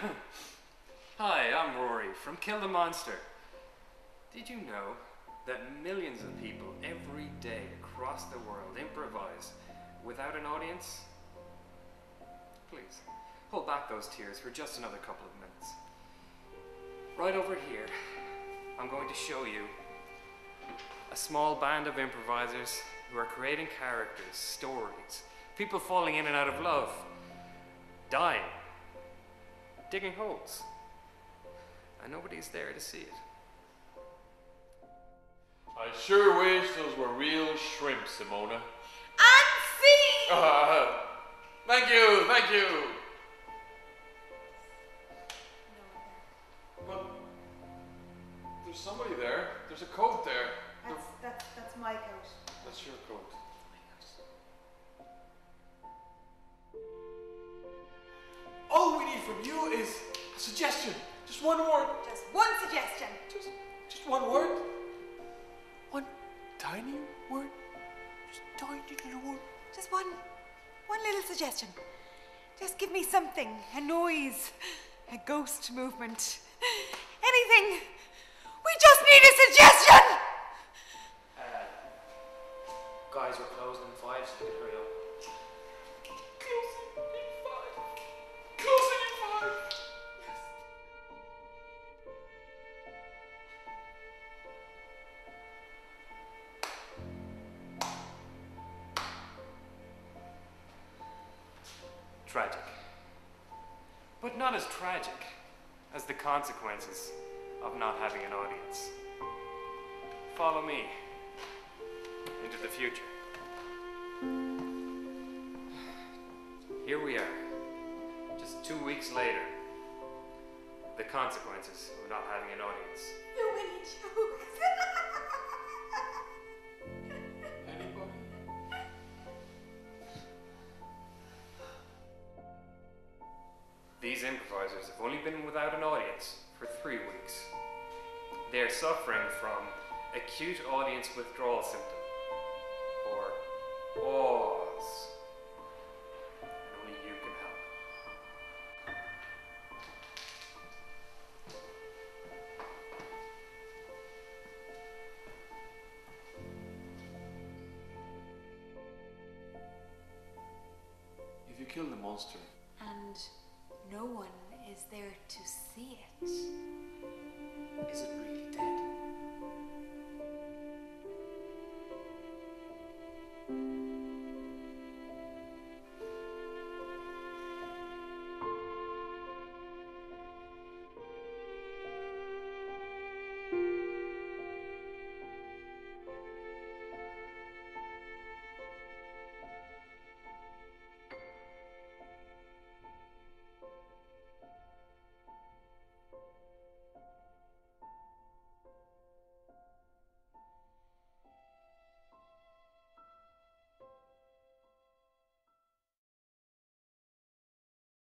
from Kill the Monster. Did you know that millions of people every day across the world improvise without an audience? Please, hold back those tears for just another couple of minutes. Right over here, I'm going to show you a small band of improvisers who are creating characters, stories, people falling in and out of love, dying, digging holes. And nobody's there to see it. I sure wish those were real shrimp, Simona. And see! Uh, thank you, thank you. But there's somebody there. There's a coat there. That's, that's, that's my coat. That's your coat. You is a suggestion. Just one word. Just one suggestion. Just, just one word. One tiny word. Just tiny little word. Just one, one little suggestion. Just give me something, a noise, a ghost movement, anything. We just need a suggestion. Tragic. But not as tragic as the consequences of not having an audience. Follow me into the future. Here we are, just two weeks later. The consequences of not having an audience. You many jokes. These improvisers have only been without an audience for three weeks. They are suffering from acute audience withdrawal symptom, or AWS. And only you can help. If you kill the monster, and no one is there to see it. Is it?